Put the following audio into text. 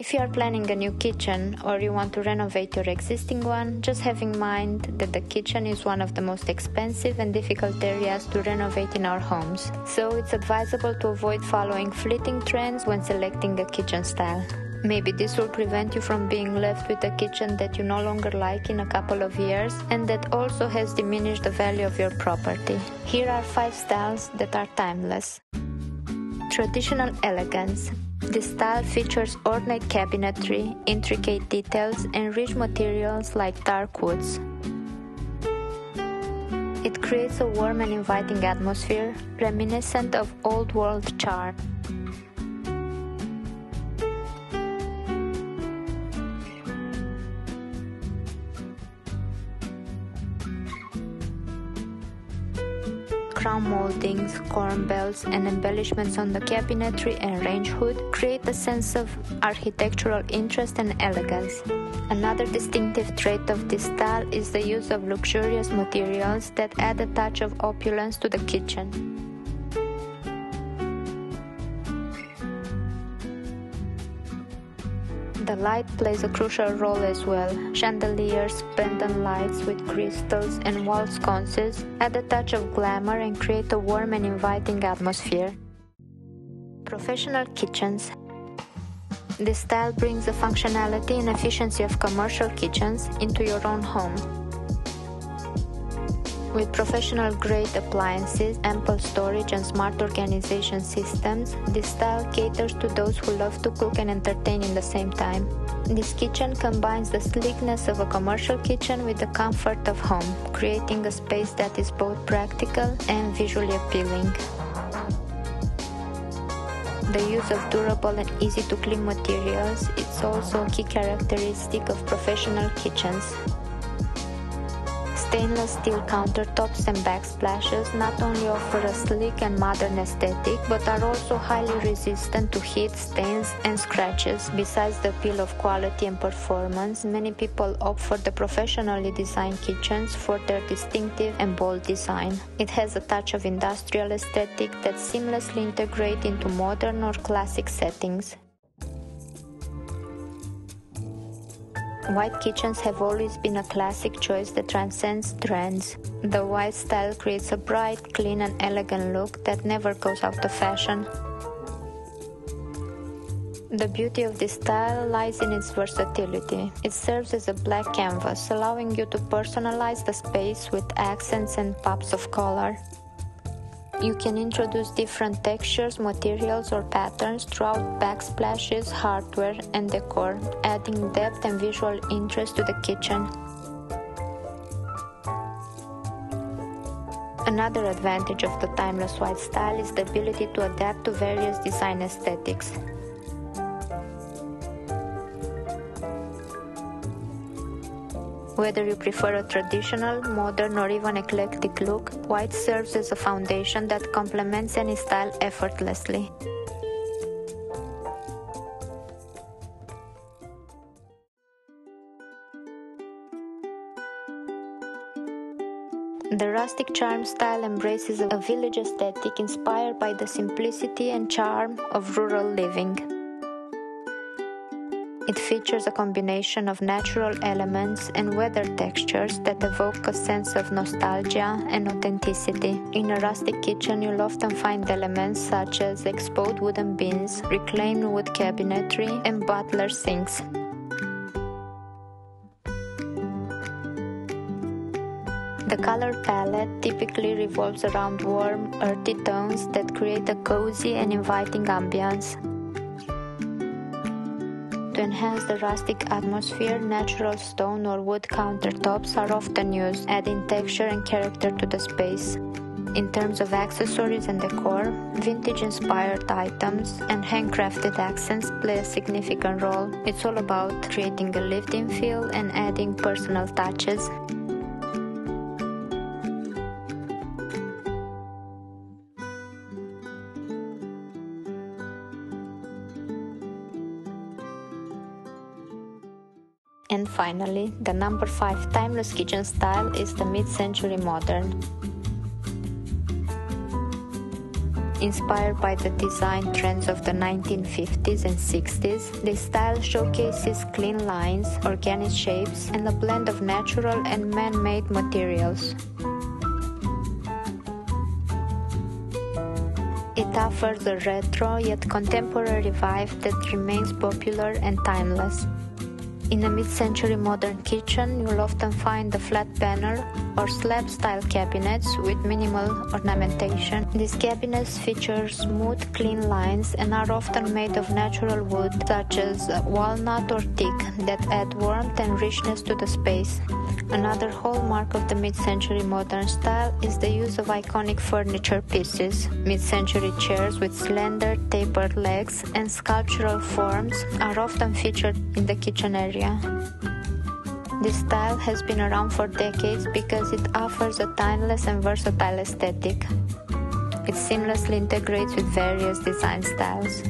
If you are planning a new kitchen or you want to renovate your existing one, just have in mind that the kitchen is one of the most expensive and difficult areas to renovate in our homes. So it's advisable to avoid following fleeting trends when selecting a kitchen style. Maybe this will prevent you from being left with a kitchen that you no longer like in a couple of years and that also has diminished the value of your property. Here are 5 styles that are timeless. Traditional elegance. This style features ornate cabinetry, intricate details, and rich materials like dark woods. It creates a warm and inviting atmosphere, reminiscent of old world charm. Crown moldings, corn and embellishments on the cabinetry and range hood create a sense of architectural interest and elegance. Another distinctive trait of this style is the use of luxurious materials that add a touch of opulence to the kitchen. The light plays a crucial role as well. Chandeliers, pendant lights with crystals, and wall sconces add a touch of glamour and create a warm and inviting atmosphere. Professional kitchens. This style brings the functionality and efficiency of commercial kitchens into your own home. With professional grade appliances, ample storage, and smart organization systems, this style caters to those who love to cook and entertain in the same time. This kitchen combines the sleekness of a commercial kitchen with the comfort of home, creating a space that is both practical and visually appealing. The use of durable and easy to clean materials is also a key characteristic of professional kitchens. Stainless steel countertops and backsplashes not only offer a sleek and modern aesthetic, but are also highly resistant to heat, stains, and scratches. Besides the appeal of quality and performance, many people opt for the professionally designed kitchens for their distinctive and bold design. It has a touch of industrial aesthetic that seamlessly integrate into modern or classic settings. White kitchens have always been a classic choice that transcends trends. The white style creates a bright, clean, and elegant look that never goes out of fashion. The beauty of this style lies in its versatility. It serves as a black canvas, allowing you to personalize the space with accents and pops of color. You can introduce different textures, materials, or patterns throughout backsplashes, hardware, and decor, adding depth and visual interest to the kitchen. Another advantage of the timeless white style is the ability to adapt to various design aesthetics. Whether you prefer a traditional, modern, or even eclectic look, white serves as a foundation that complements any style effortlessly. The rustic charm style embraces a village aesthetic inspired by the simplicity and charm of rural living. It features a combination of natural elements and weather textures that evoke a sense of nostalgia and authenticity. In a rustic kitchen, you'll often find elements such as exposed wooden bins, reclaimed wood cabinetry, and butler sinks. The color palette typically revolves around warm, earthy tones that create a cozy and inviting ambiance. To enhance the rustic atmosphere, natural stone or wood countertops are often used, adding texture and character to the space. In terms of accessories and decor, vintage inspired items and handcrafted accents play a significant role. It's all about creating a lived in feel and adding personal touches. And finally, the number 5 timeless kitchen style is the mid century modern. Inspired by the design trends of the 1950s and 60s, this style showcases clean lines, organic shapes, and a blend of natural and man made materials. It offers a retro yet contemporary vibe that remains popular and timeless. In a mid-century modern kitchen, you'll often find a flat panel or slab style cabinets with minimal ornamentation. These cabinets feature smooth, clean lines and are often made of natural wood such as walnut or teak that add warmth and richness to the space. Another hallmark of the mid-century modern style is the use of iconic furniture pieces. Mid-century chairs with slender, tapered legs and sculptural forms are often featured in the kitchen area. This style has been around for decades because it offers a timeless and versatile aesthetic. It seamlessly integrates with various design styles.